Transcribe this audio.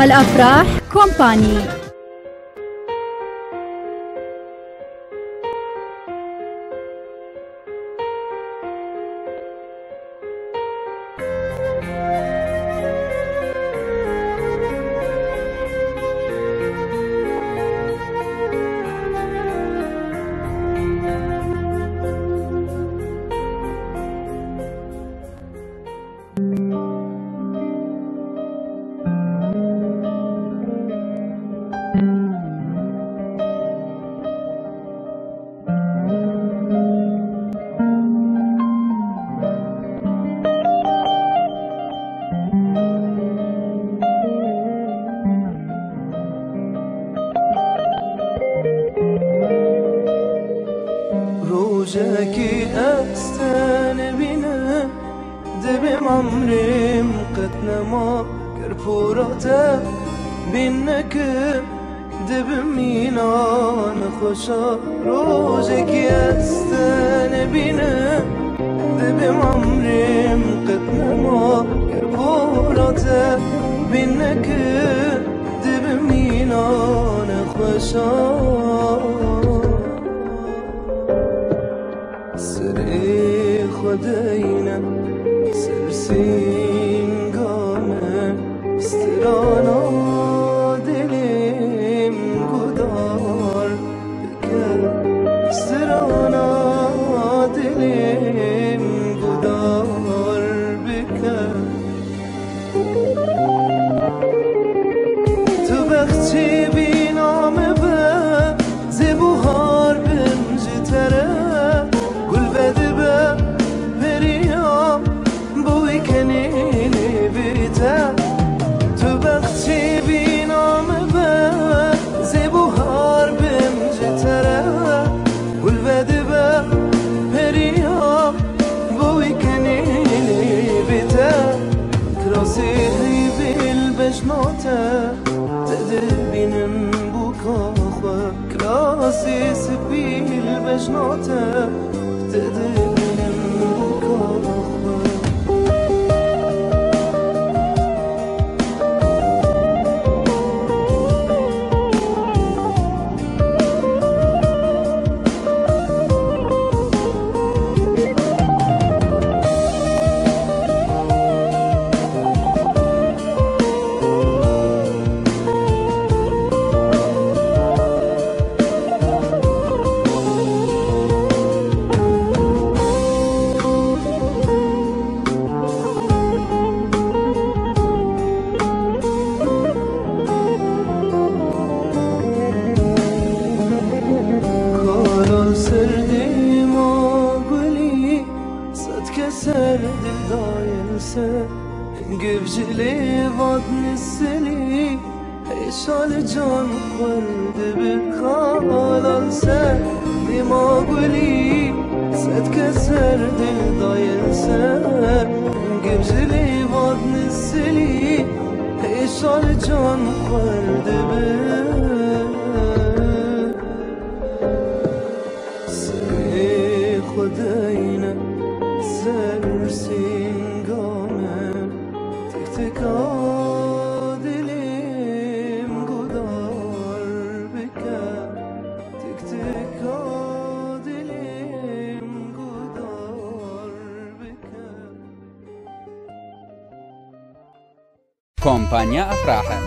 الأفراح كومباني. روجك أستان بنا دبم عمرم قد ما كرفورتا بينك دبم مينان خوشا. روجك أستان بنا دبم عمرم قد ما كرفورتا بينك دبم مينان خوشا. سری خداینا سرسین گامه استرانا سحري بالبش نوتا تقدبين بوكاخوا كلاسي سبيل بش نوتا تقدبين sevdayen se Güvcili vadni seni Eşal can kurdu bir kalan se Dimaguli set keser dildayen se Güvcili vadni seni Eşal can kurdu bir. Seni kudaya كومبانيا أفراح